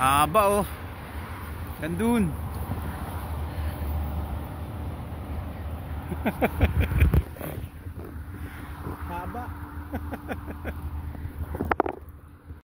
Haba oh. Nandun. Haba.